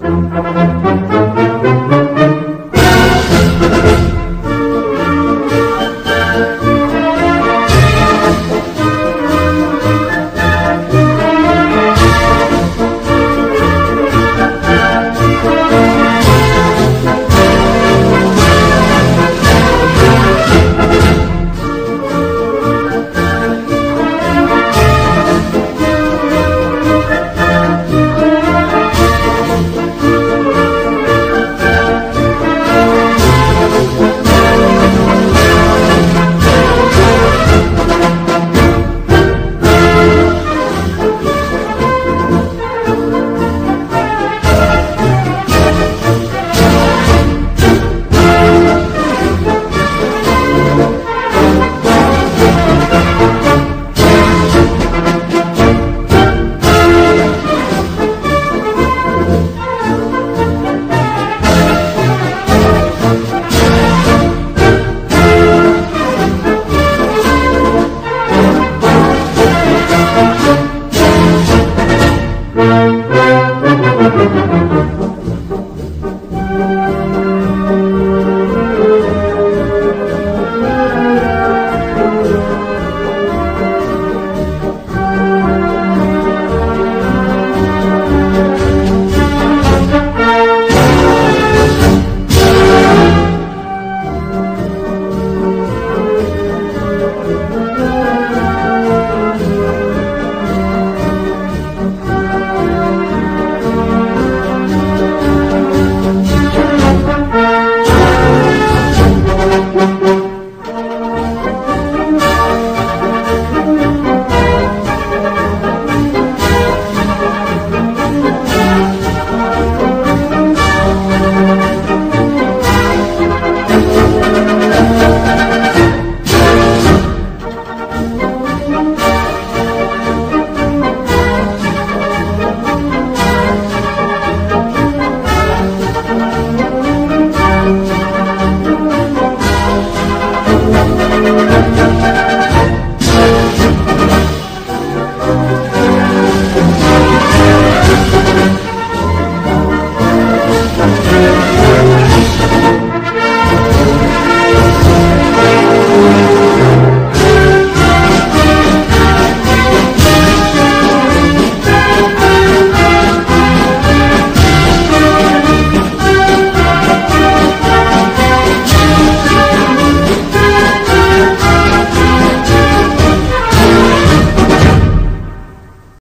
Música